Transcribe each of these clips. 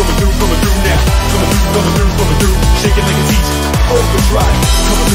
coming through, coming through now. Coming through, coming through, coming through. Shake it like a teacher. Overdrive. Coming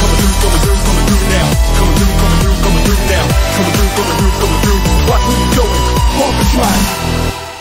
Coming through, coming through, coming through now. Coming through, coming through, coming through now. Coming through, coming through, coming through. Watch where you're going. Walk the line.